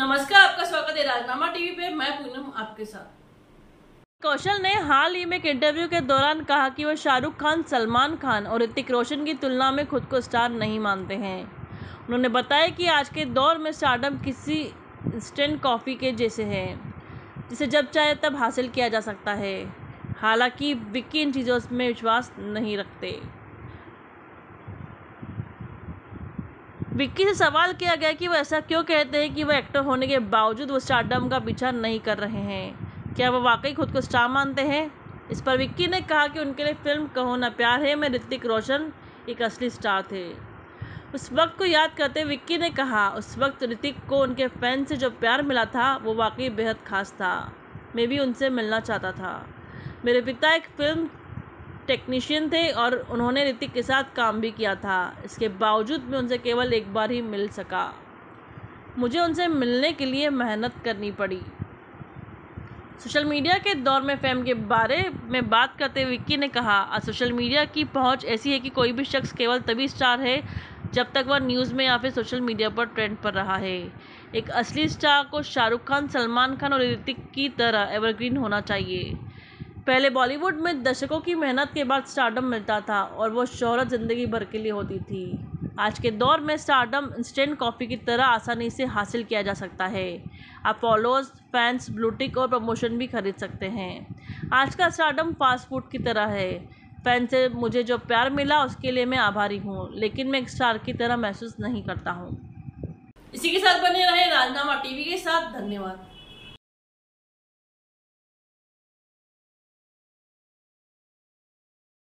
नमस्कार, आपका स्वागत है राजनामा टीवी पे। मैं पूनम आपके साथ। कौशल ने हाल ही में एक इंटरव्यू के दौरान कहा कि वह शाहरुख खान, सलमान खान और ऋतिक रोशन की तुलना में खुद को स्टार नहीं मानते हैं। उन्होंने बताया कि आज के दौर में स्टारडम किसी इंस्टेंट कॉफ़ी के जैसे है, जिसे जब चाहे तब हासिल किया जा सकता है। हालाँकि विक्की इन चीज़ों में विश्वास नहीं रखते। विक्की से सवाल किया गया कि वो ऐसा क्यों कहते हैं कि वह एक्टर होने के बावजूद वो स्टारडम का पीछा नहीं कर रहे हैं? क्या वो वाकई खुद को स्टार मानते हैं? इस पर विक्की ने कहा कि उनके लिए फ़िल्म कहो ना प्यार है, में ऋतिक रोशन एक असली स्टार थे। उस वक्त को याद करते विक्की ने कहा, उस वक्त ऋतिक को उनके फ़ैन से जो प्यार मिला था, वो वाकई बेहद खास था। मैं भी उनसे मिलना चाहता था। मेरे पिता एक फ़िल्म टेक्नीशियन थे और उन्होंने ऋतिक के साथ काम भी किया था। इसके बावजूद मैं उनसे केवल एक बार ही मिल सका। मुझे उनसे मिलने के लिए मेहनत करनी पड़ी। सोशल मीडिया के दौर में फ़ैम के बारे में बात करते हुए विक्की ने कहा, आज सोशल मीडिया की पहुँच ऐसी है कि कोई भी शख्स केवल तभी स्टार है जब तक वह न्यूज़ में या फिर सोशल मीडिया पर ट्रेंड पर रहा है। एक असली स्टार को शाहरुख खान, सलमान खान और ऋतिक की तरह एवरग्रीन होना चाहिए। पहले बॉलीवुड में दशकों की मेहनत के बाद स्टारडम मिलता था और वो शोहरत ज़िंदगी भर के लिए होती थी। आज के दौर में स्टारडम इंस्टेंट कॉफ़ी की तरह आसानी से हासिल किया जा सकता है। आप फॉलोअर्स फैंस ब्लूटिक और प्रमोशन भी खरीद सकते हैं। आज का स्टारडम फास्ट फ़ूड की तरह है। फ़ैन से मुझे जो प्यार मिला उसके लिए मैं आभारी हूँ, लेकिन मैं एक स्टार की तरह महसूस नहीं करता हूँ। इसी के साथ बने रहे राजनामा टीवी के साथ, धन्यवाद।